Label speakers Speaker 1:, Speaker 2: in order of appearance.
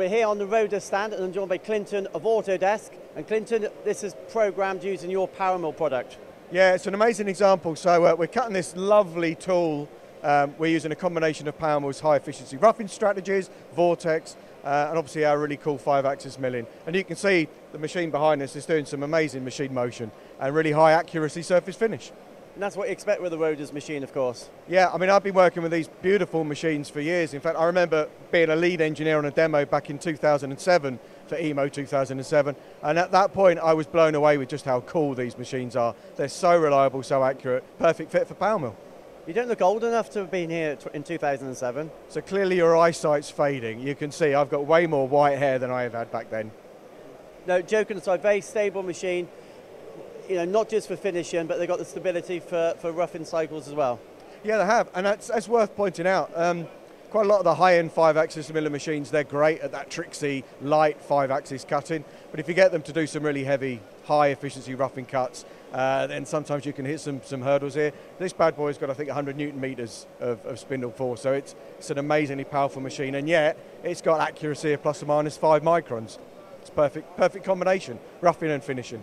Speaker 1: We're here on the Roders stand and I'm joined by Clinton of Autodesk. And Clinton, this is programmed using your PowerMill product.
Speaker 2: Yeah, it's an amazing example. So uh, we're cutting this lovely tool. Um, we're using a combination of PowerMill's high efficiency roughing strategies, Vortex, uh, and obviously our really cool five axis milling. And you can see the machine behind us is doing some amazing machine motion and really high accuracy surface finish.
Speaker 1: And that's what you expect with a Roders machine, of course.
Speaker 2: Yeah, I mean, I've been working with these beautiful machines for years. In fact, I remember being a lead engineer on a demo back in 2007 for EMO 2007. And at that point, I was blown away with just how cool these machines are. They're so reliable, so accurate, perfect fit for PowerMill.
Speaker 1: You don't look old enough to have been here in 2007.
Speaker 2: So clearly your eyesight's fading. You can see I've got way more white hair than I have had back then.
Speaker 1: No, joking aside, very stable machine you know, not just for finishing, but they've got the stability for, for roughing cycles as well.
Speaker 2: Yeah, they have, and that's, that's worth pointing out. Um, quite a lot of the high-end five-axis milling machines, they're great at that tricksy, light five-axis cutting, but if you get them to do some really heavy, high-efficiency roughing cuts, uh, then sometimes you can hit some, some hurdles here. This bad boy's got, I think, 100 newton meters of, of spindle force, so it's, it's an amazingly powerful machine, and yet it's got accuracy of plus or minus five microns. It's perfect, perfect combination, roughing and finishing.